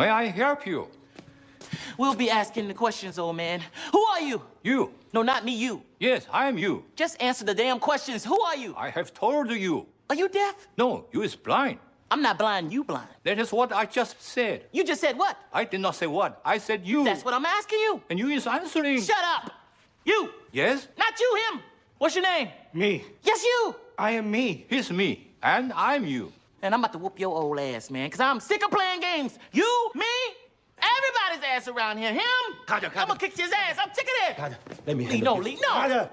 May I help you? We'll be asking the questions, old man. Who are you? Yu. No, not me, you. Yes, I am Yu. Just answer the damn questions. Who are you? I have told you. Are you deaf? No, Yu is blind. I'm not blind, you blind. That is what I just said. You just said what? I did not say what. I said you. That's what I'm asking you. And you is answering. Shut up. You. Yes? Not Yu, him. What's your name? Mi. Yes, you. I am Mi. He's Mi. And I'm you. And I'm about to whoop your old ass, man, because I'm sick of playing games. You, me, everybody's ass around here. Him. Carter, Carter. I'm gonna kick his ass. I'm sick of that. Carter, let me Lee, no. Lee, no. Carter.